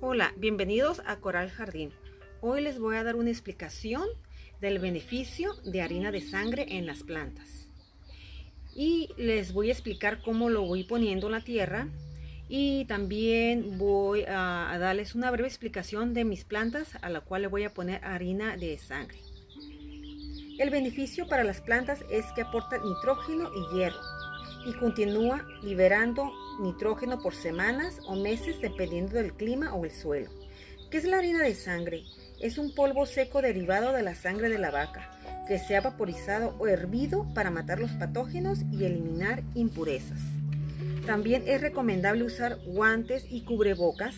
Hola, bienvenidos a Coral Jardín. Hoy les voy a dar una explicación del beneficio de harina de sangre en las plantas. Y les voy a explicar cómo lo voy poniendo en la tierra y también voy a, darles una breve explicación de mis plantas a la cual le voy a poner harina de sangre. El beneficio para las plantas es que aporta nitrógeno y hierro y continúa liberando nitrógeno por semanas o meses dependiendo del clima o el suelo. ¿Qué es la harina de sangre? Es un polvo seco derivado de la sangre de la vaca que se ha vaporizado o hervido para matar los patógenos y eliminar impurezas. También es recomendable usar guantes y cubrebocas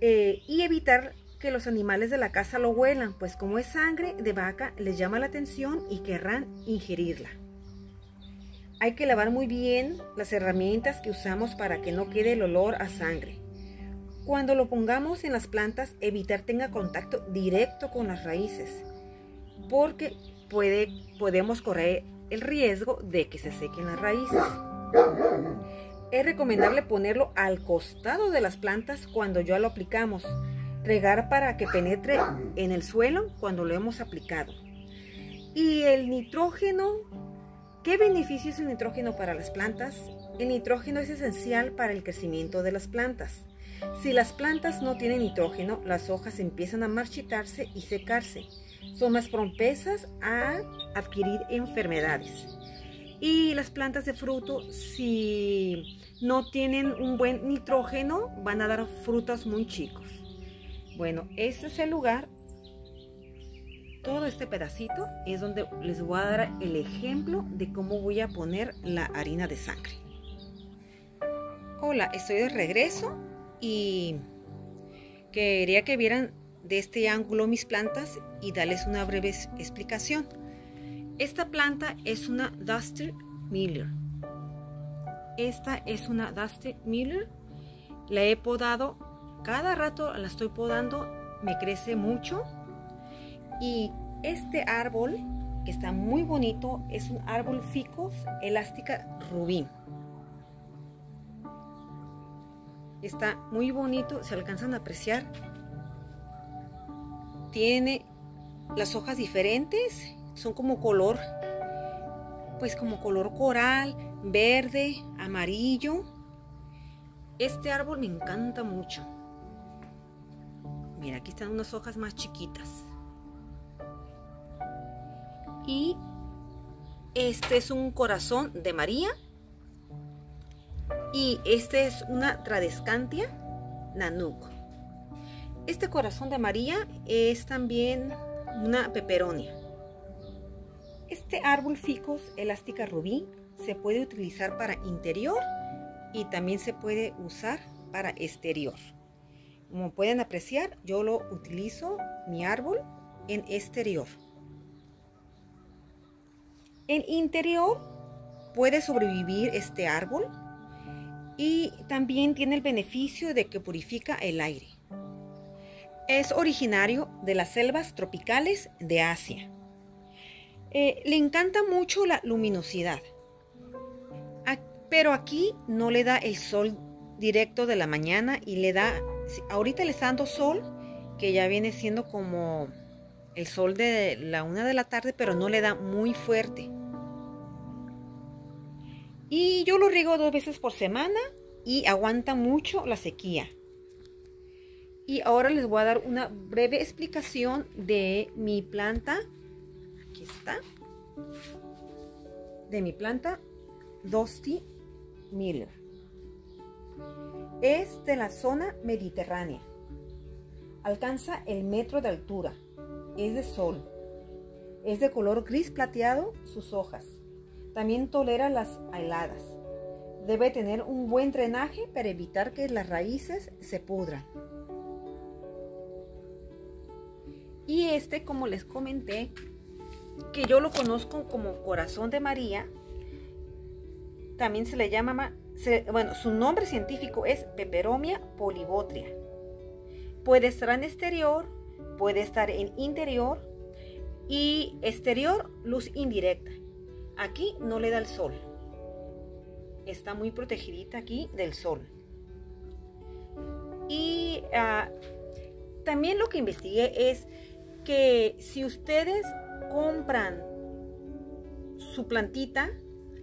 eh, y evitar que los animales de la casa lo huelan, pues como es sangre de vaca les llama la atención y querrán ingerirla. Hay que lavar muy bien las herramientas que usamos para que no quede el olor a sangre. Cuando lo pongamos en las plantas, evitar tenga contacto directo con las raíces, porque puede, podemos correr el riesgo de que se sequen las raíces. Es recomendable ponerlo al costado de las plantas cuando ya lo aplicamos. Regar para que penetre en el suelo cuando lo hemos aplicado. Y el nitrógeno ¿Qué beneficio es el nitrógeno para las plantas? El nitrógeno es esencial para el crecimiento de las plantas. Si las plantas no tienen nitrógeno, las hojas empiezan a marchitarse y secarse. Son más propensas a adquirir enfermedades. Y las plantas de fruto, si no tienen un buen nitrógeno, van a dar frutos muy chicos. Bueno, este es el lugar todo este pedacito es donde les voy a dar el ejemplo de cómo voy a poner la harina de sangre. Hola, estoy de regreso y quería que vieran de este ángulo mis plantas y darles una breve explicación. Esta planta es una Duster Miller. Esta es una Duster Miller. La he podado, cada rato la estoy podando, me crece mucho y este árbol, que está muy bonito, es un árbol ficus elástica rubí. Está muy bonito, se alcanzan a apreciar. Tiene las hojas diferentes, son como color, pues como color coral, verde, amarillo. Este árbol me encanta mucho. Mira, aquí están unas hojas más chiquitas. Y este es un corazón de María. Y este es una Tradescantia Nanuk. Este corazón de María es también una peperonia. Este árbol ficus elástica rubí se puede utilizar para interior y también se puede usar para exterior. Como pueden apreciar, yo lo utilizo mi árbol en exterior. En interior puede sobrevivir este árbol y también tiene el beneficio de que purifica el aire. Es originario de las selvas tropicales de Asia. Eh, le encanta mucho la luminosidad, pero aquí no le da el sol directo de la mañana y le da, ahorita le está dando sol, que ya viene siendo como el sol de la una de la tarde, pero no le da muy fuerte. Y yo lo riego dos veces por semana y aguanta mucho la sequía. Y ahora les voy a dar una breve explicación de mi planta. Aquí está. De mi planta Dusty Miller. Es de la zona mediterránea. Alcanza el metro de altura. Es de sol. Es de color gris plateado sus hojas. También tolera las heladas. Debe tener un buen drenaje para evitar que las raíces se pudran. Y este, como les comenté, que yo lo conozco como corazón de María, también se le llama, bueno, su nombre científico es Peperomia polibotria. Puede estar en exterior, puede estar en interior y exterior luz indirecta. Aquí no le da el sol. Está muy protegidita aquí del sol. Y ah, también lo que investigué es que si ustedes compran su plantita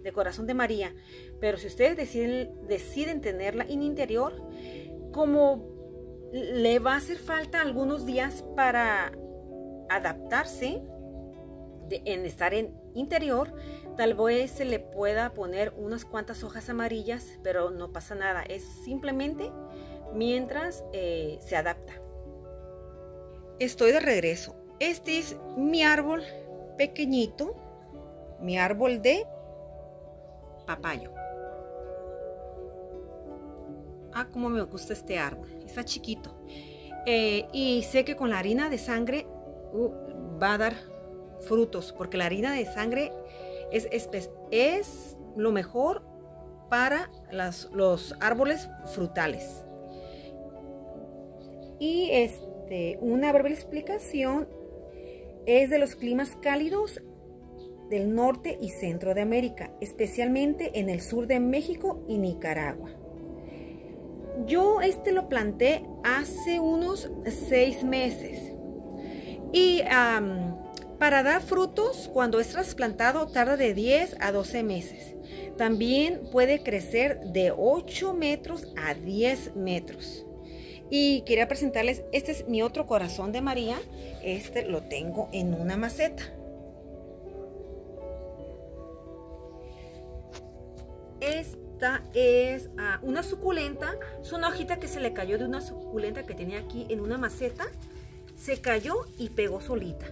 de corazón de María, pero si ustedes deciden, deciden tenerla en interior, como le va a hacer falta algunos días para adaptarse en estar en interior, tal vez se le pueda poner unas cuantas hojas amarillas, pero no pasa nada, es simplemente mientras eh, se adapta. Estoy de regreso. Este es mi árbol pequeñito, mi árbol de papayo. Ah, cómo me gusta este árbol. Está chiquito. Eh, y sé que con la harina de sangre uh, va a dar frutos, porque la harina de sangre es, es, lo mejor para los árboles frutales. Y este, una breve explicación es de los climas cálidos del norte y centro de América, especialmente en el sur de México y Nicaragua. Yo este lo planté hace unos seis meses y para dar frutos cuando es trasplantado tarda de 10 a 12 meses. También puede crecer de 8 metros a 10 metros. Y quería presentarles, este es mi otro corazón de María. Este lo tengo en una maceta. Esta es ah, una suculenta. Es una hojita que se le cayó de una suculenta que tenía aquí en una maceta. Se cayó y pegó solita.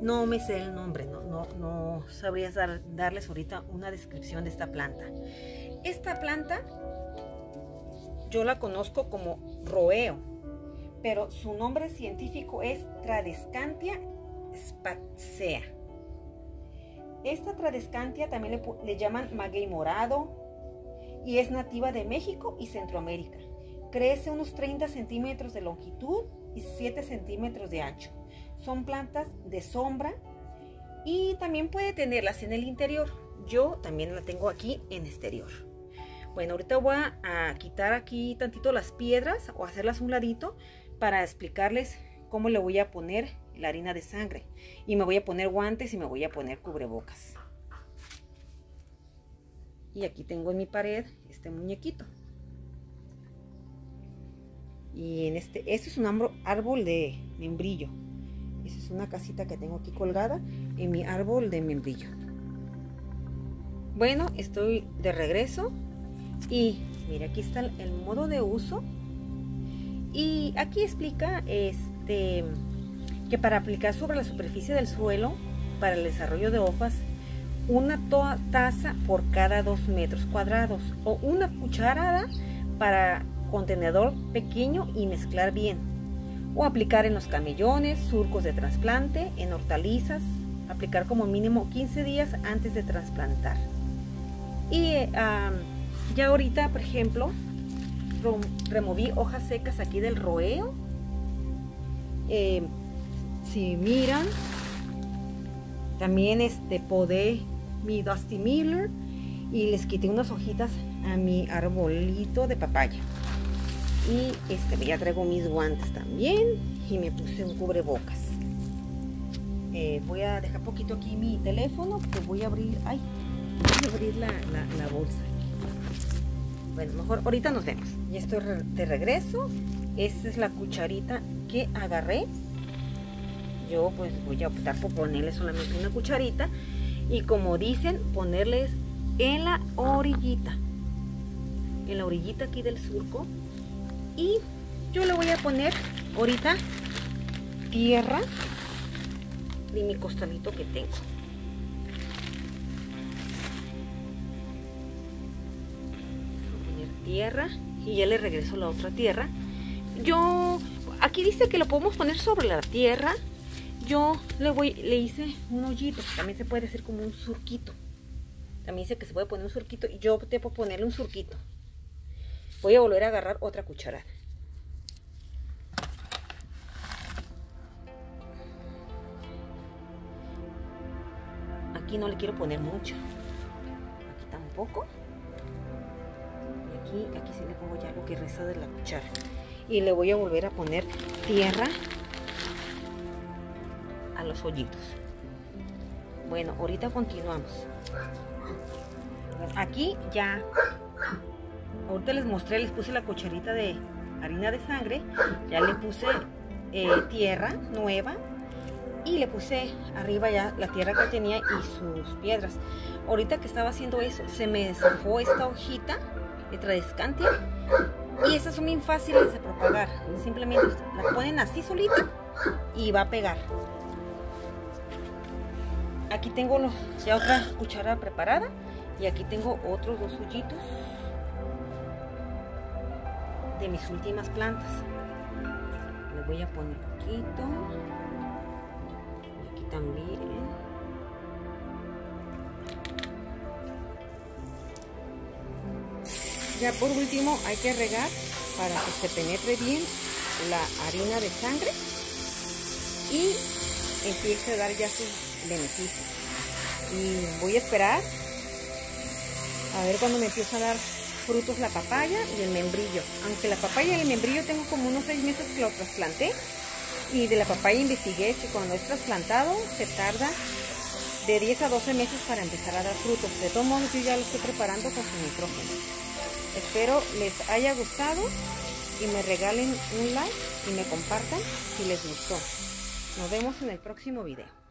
No me sé el nombre, no, no, no sabría darles ahorita una descripción de esta planta. Esta planta yo la conozco como roeo, pero su nombre científico es Tradescantia spacea. Esta Tradescantia también le, llaman maguey morado y es nativa de México y Centroamérica. Crece unos 30 centímetros de longitud y 7 centímetros de ancho. Son plantas de sombra y también puede tenerlas en el interior. Yo también la tengo aquí en exterior. Bueno, ahorita voy a, quitar aquí tantito las piedras o hacerlas un ladito para explicarles cómo le voy a poner la harina de sangre. Y me voy a poner guantes y me voy a poner cubrebocas. Y aquí tengo en mi pared este muñequito. Y en este, este es un árbol de membrillo. Esa es una casita que tengo aquí colgada en mi árbol de membrillo. Bueno, estoy de regreso y mira, aquí está el modo de uso. Y aquí explica este, que para aplicar sobre la superficie del suelo, para el desarrollo de hojas, una taza por cada dos metros cuadrados o una cucharada para contenedor pequeño y mezclar bien. O aplicar en los camellones, surcos de trasplante, en hortalizas, aplicar como mínimo 15 días antes de trasplantar. Y ya ahorita, por ejemplo, removí hojas secas aquí del roeo. Eh, si miran, también este podé mi Dusty Miller y les quité unas hojitas a mi arbolito de papaya. Y este, ya traigo mis guantes también y me puse un cubrebocas. Eh, voy a dejar poquito aquí mi teléfono que voy a abrir, ay, voy a abrir la bolsa. Bueno, mejor ahorita nos vemos. Ya estoy de regreso. Esta es la cucharita que agarré. Yo pues voy a optar por ponerle solamente una cucharita. Y como dicen, ponerles en la orillita. En la orillita aquí del surco. Y yo le voy a poner ahorita tierra de mi costalito que tengo. tierra y ya le regreso la otra tierra. Yo, aquí dice que lo podemos poner sobre la tierra. Yo le voy, le hice un hoyito, también se puede hacer como un surquito. También dice que se puede poner un surquito y yo te puedo ponerle un surquito. Voy a volver a agarrar otra cucharada. Aquí no le quiero poner mucho. Aquí tampoco aquí, aquí sí le pongo ya lo que resta de la cuchara. y le voy a volver a poner tierra los hoyitos. Bueno, ahorita continuamos. Aquí ya, ahorita les mostré, les puse la cucharita de harina de sangre, ya le puse eh, tierra nueva y le puse arriba ya la tierra que tenía y sus piedras. Ahorita que estaba haciendo eso, se me zafó esta hojita de tradescantia y esas son bien fáciles de propagar. Simplemente la ponen así solita y va a pegar. Aquí tengo ya otra cuchara preparada y aquí tengo otros dos hoyitos de mis últimas plantas. Le voy a poner poquito. Aquí también. Ya por último hay que regar para que se penetre bien la harina de sangre y empiece a dar ya sus beneficios. Y voy a esperar a ver cuando me empieza a dar frutos la papaya y el membrillo. Aunque la papaya y el membrillo tengo como unos seis meses que lo trasplanté. Y de la papaya investigué que cuando es trasplantado se tarda de 10 a 12 meses para empezar a dar frutos. De todos modos yo ya lo estoy preparando con su nitrógeno. Espero les haya gustado y me regalen un like y me compartan si les gustó. Nos vemos en el próximo video.